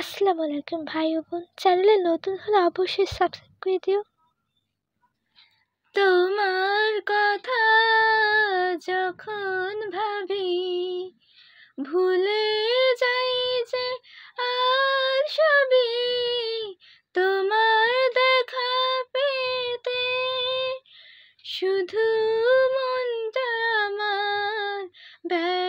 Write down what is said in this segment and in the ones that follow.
আসসালামু আলাইকুম ভাই ও বোন। চ্যানেলে নতুন হলে অবশ্যই সাবস্ক্রাইব করে দিও। তোমার কথা যখন ভাবি, ভুলে যাই যে আর সবই তোমার দেখা পেতে। শুধু মনটা আমার ব্যাকুল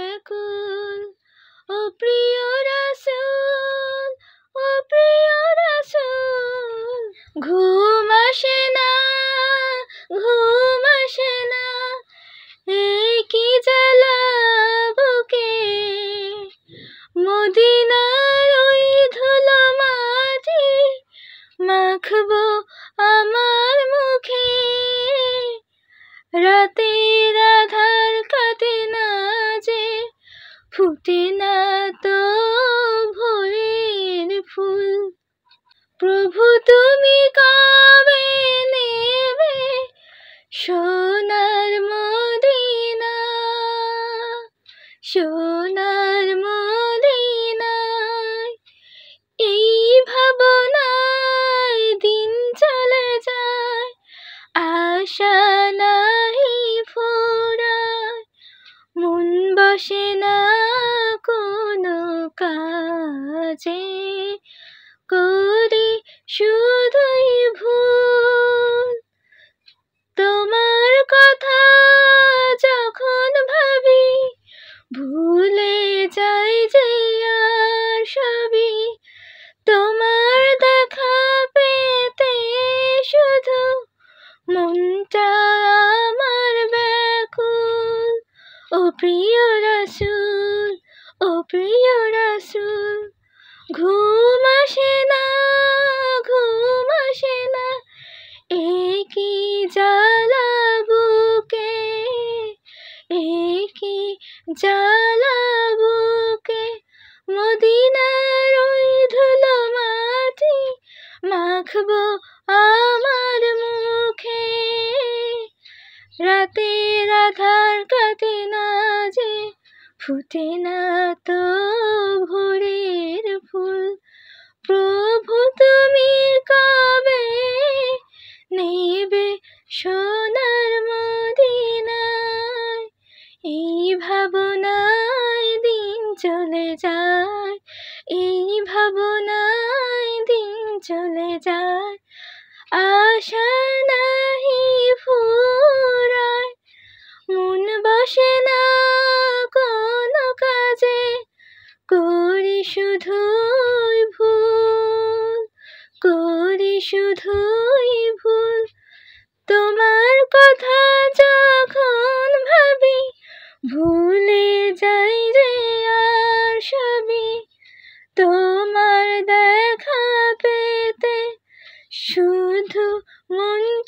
মাখবো আমার মুখে। রাতের আধার কাটে না যে, ফুটে না তো ভোরের ফুল। প্রভু, তুমি কবে নেবে সোনার মদিনা? সোনার বসে না কোনো কাজে। করি শুধুই ভুল। তোমার কথা যখন ভাবি, ভুলে যাই যে আর সবই। তোমার দেখা পেতে শুধু মনটা প্রিয় রাসূল, ও প্রিয় রাসূল, ঘুম আসে না, ঘুম আসে না, একই জ্বালা বুকে, একই জ্বালা বুকে, মদিনার ওই ধুলো মাটি মাখবো আমার মুখে। না যে ফুটে না তো ভোরের ফুল। প্রভু তুমি কবে নেবে সোনার মদিনায়? এই ভাবনায় দিন চলে যায়, এই ভাবনায় দিন চলে যায়। আশা নাহি ফুরায়, মন বসে না শুধুই ভুল। তোমার কথা যখন ভাবি, ভুলে যাই রে আর সবই। তোমার দেখা পেতে শুধু মনটা